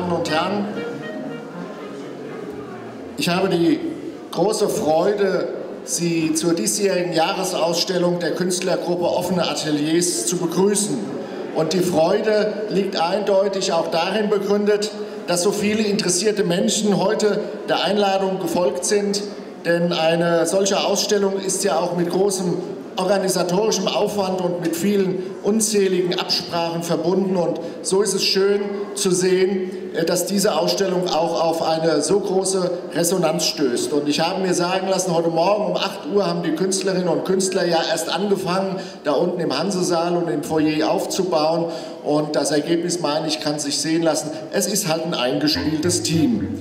Damen und Herren, ich habe die große Freude, Sie zur diesjährigen Jahresausstellung der Künstlergruppe Offene Ateliers zu begrüßen. Und die Freude liegt eindeutig auch darin begründet, dass so viele interessierte Menschen heute der Einladung gefolgt sind. Denn eine solche Ausstellung ist ja auch mit großem organisatorischem Aufwand und mit vielen unzähligen Absprachen verbunden. Und so ist es schön zu sehen, dass diese Ausstellung auch auf eine so große Resonanz stößt. Und ich habe mir sagen lassen, heute Morgen um 8 Uhr haben die Künstlerinnen und Künstler ja erst angefangen, da unten im Hansesaal und im Foyer aufzubauen. Und das Ergebnis, meine ich, kann sich sehen lassen. Es ist halt ein eingespieltes Team.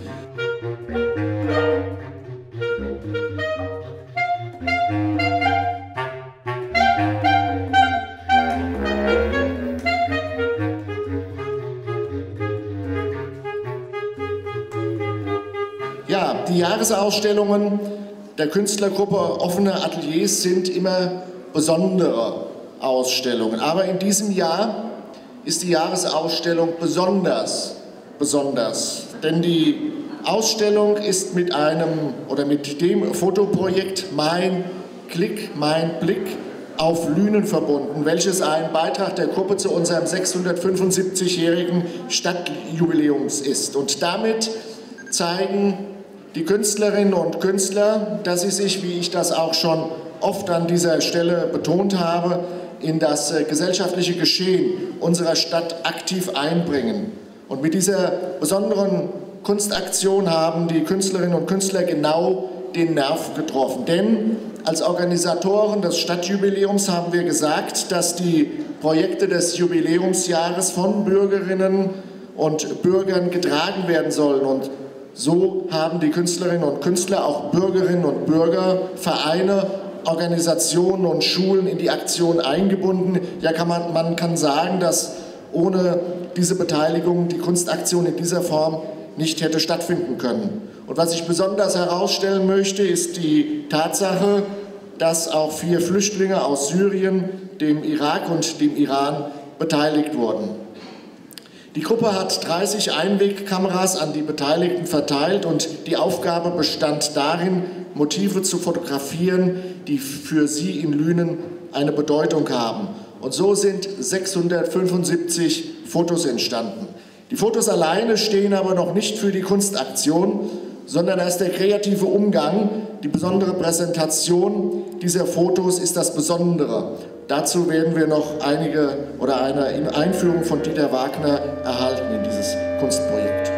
Jahresausstellungen der Künstlergruppe Offene Ateliers sind immer besondere Ausstellungen. Aber in diesem Jahr ist die Jahresausstellung besonders, besonders. Denn die Ausstellung ist mit einem oder mit dem Fotoprojekt Mein Klick, mein Blick auf Lünen verbunden, welches ein Beitrag der Gruppe zu unserem 675-jährigen Stadtjubiläums ist. Und damit zeigen die Künstlerinnen und Künstler, dass sie sich, wie ich das auch schon oft an dieser Stelle betont habe, in das äh, gesellschaftliche Geschehen unserer Stadt aktiv einbringen. Und mit dieser besonderen Kunstaktion haben die Künstlerinnen und Künstler genau den Nerv getroffen. Denn als Organisatoren des Stadtjubiläums haben wir gesagt, dass die Projekte des Jubiläumsjahres von Bürgerinnen und Bürgern getragen werden sollen. Und so haben die Künstlerinnen und Künstler, auch Bürgerinnen und Bürger, Vereine, Organisationen und Schulen in die Aktion eingebunden. Ja, kann man, man kann sagen, dass ohne diese Beteiligung die Kunstaktion in dieser Form nicht hätte stattfinden können. Und was ich besonders herausstellen möchte, ist die Tatsache, dass auch vier Flüchtlinge aus Syrien, dem Irak und dem Iran beteiligt wurden. Die Gruppe hat 30 Einwegkameras an die Beteiligten verteilt und die Aufgabe bestand darin, Motive zu fotografieren, die für sie in Lünen eine Bedeutung haben. Und so sind 675 Fotos entstanden. Die Fotos alleine stehen aber noch nicht für die Kunstaktion, sondern erst der kreative Umgang, die besondere Präsentation dieser Fotos ist das Besondere. Dazu werden wir noch einige oder eine Einführung von Dieter Wagner erhalten in dieses Kunstprojekt.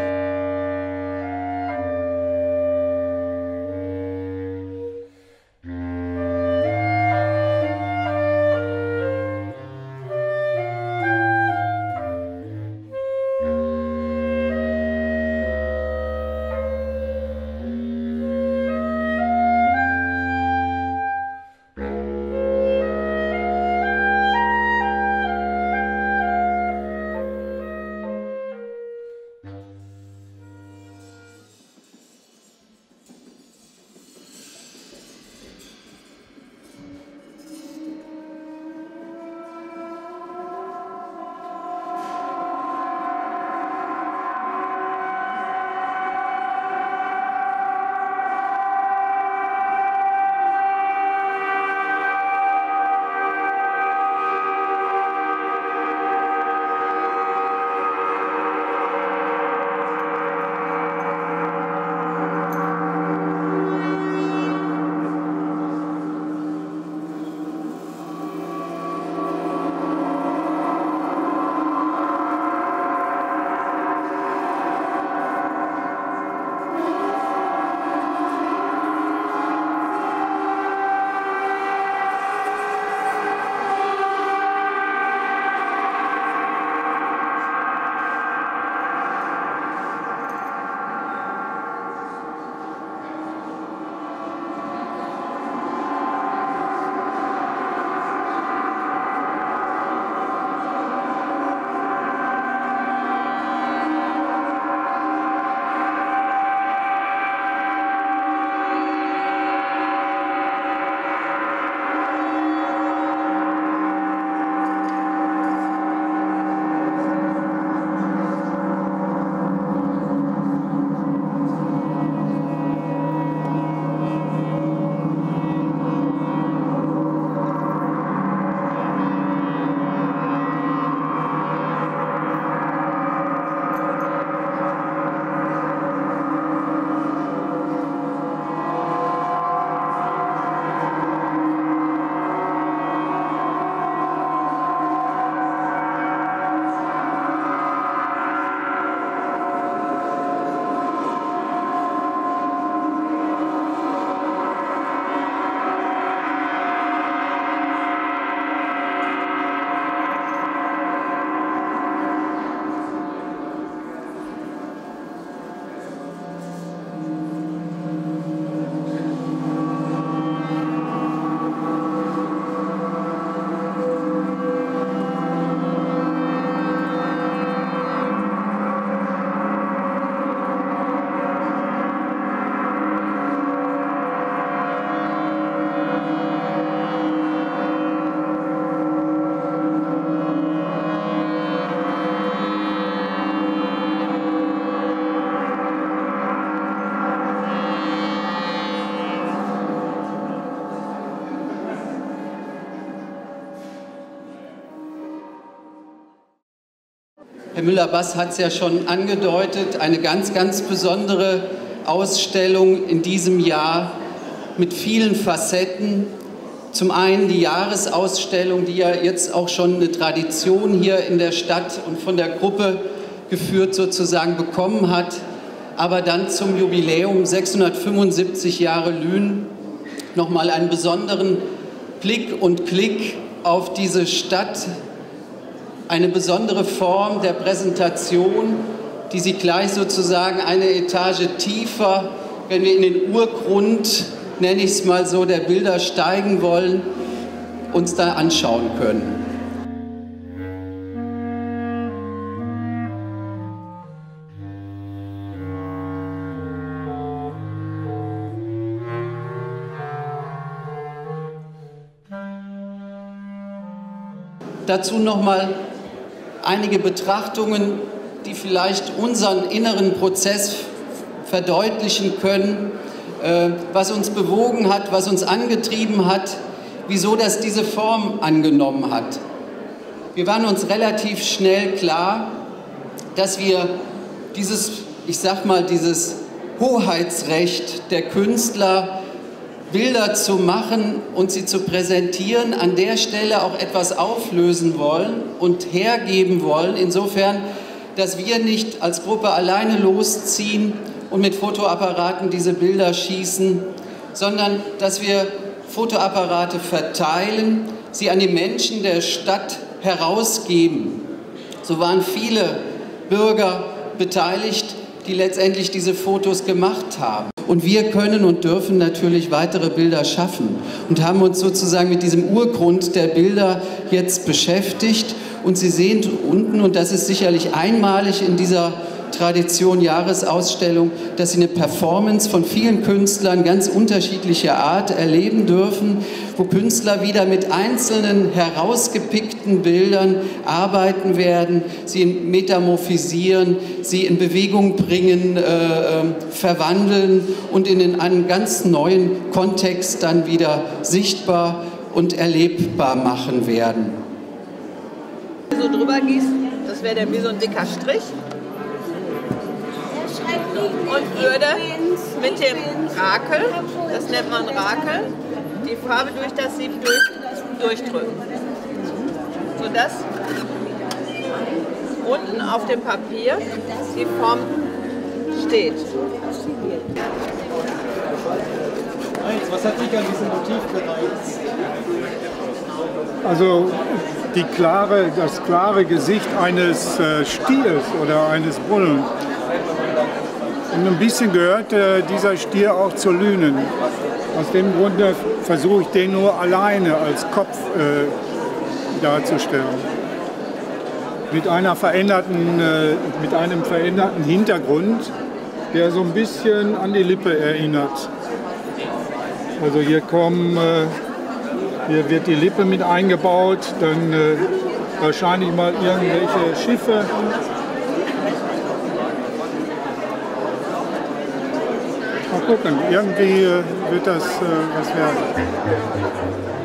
Herr Müller-Bass hat es ja schon angedeutet, eine ganz, ganz besondere Ausstellung in diesem Jahr mit vielen Facetten. Zum einen die Jahresausstellung, die ja jetzt auch schon eine Tradition hier in der Stadt und von der Gruppe geführt sozusagen bekommen hat. Aber dann zum Jubiläum 675 Jahre Lünen nochmal einen besonderen Blick und Klick auf diese Stadt, eine besondere Form der Präsentation, die sie gleich sozusagen eine Etage tiefer, wenn wir in den Urgrund, nenne ich es mal so, der Bilder steigen wollen, uns da anschauen können. Dazu nochmal einige Betrachtungen, die vielleicht unseren inneren Prozess verdeutlichen können, äh, was uns bewogen hat, was uns angetrieben hat, wieso das diese Form angenommen hat. Wir waren uns relativ schnell klar, dass wir dieses, ich sag mal, dieses Hoheitsrecht der Künstler Bilder zu machen und sie zu präsentieren, an der Stelle auch etwas auflösen wollen und hergeben wollen. Insofern, dass wir nicht als Gruppe alleine losziehen und mit Fotoapparaten diese Bilder schießen, sondern dass wir Fotoapparate verteilen, sie an die Menschen der Stadt herausgeben. So waren viele Bürger beteiligt, die letztendlich diese Fotos gemacht haben. Und wir können und dürfen natürlich weitere Bilder schaffen und haben uns sozusagen mit diesem Urgrund der Bilder jetzt beschäftigt. Und Sie sehen unten, und das ist sicherlich einmalig in dieser Tradition Jahresausstellung, dass sie eine Performance von vielen Künstlern ganz unterschiedlicher Art erleben dürfen, wo Künstler wieder mit einzelnen herausgepickten Bildern arbeiten werden, sie metamorphisieren, sie in Bewegung bringen, äh, äh, verwandeln und in einen ganz neuen Kontext dann wieder sichtbar und erlebbar machen werden. So drüber gießen, das wäre dann wie so ein dicker Strich und würde mit dem Rakel, das nennt man Rakel, die Farbe durch das Sieb durch, durchdrücken. Sodass unten auf dem Papier die Form steht. Was hat dich an diesem Motiv gereizt? Also die klare, das klare Gesicht eines äh, Stiers oder eines Bullen. Und ein bisschen gehört äh, dieser Stier auch zur Lünen. Aus dem Grunde versuche ich den nur alleine als Kopf äh, darzustellen. Mit, einer veränderten, äh, mit einem veränderten Hintergrund, der so ein bisschen an die Lippe erinnert. Also hier kommen, äh, hier wird die Lippe mit eingebaut, dann äh, wahrscheinlich mal irgendwelche Schiffe gucken. Irgendwie äh, wird das äh, was werden.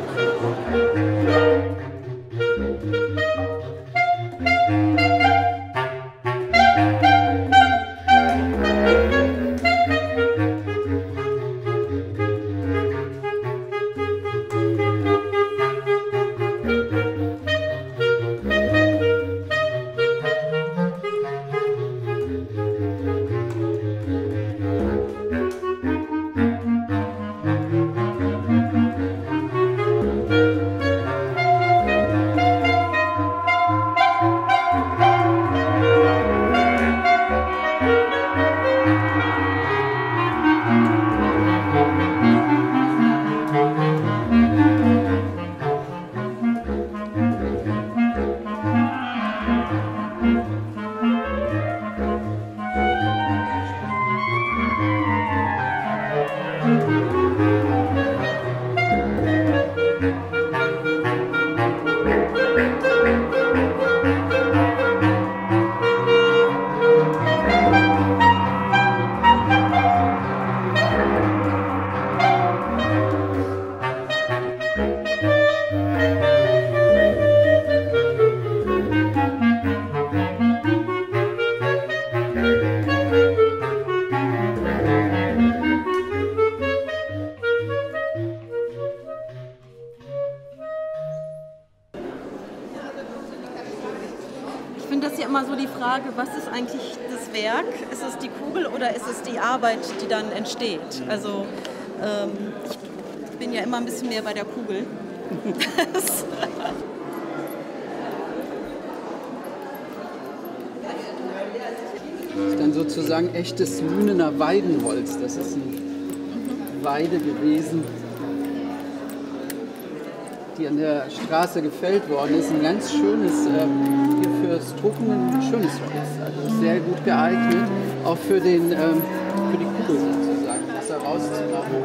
Arbeit, die dann entsteht? Also ähm, ich bin ja immer ein bisschen mehr bei der Kugel. Das ist dann sozusagen echtes Lünener Weidenholz. Das ist eine Weide gewesen, die an der Straße gefällt worden ist. Ein ganz schönes, ähm, hier fürs Drucken ein schönes Holz. Also sehr gut geeignet, auch für, den, ähm, rauszumachen.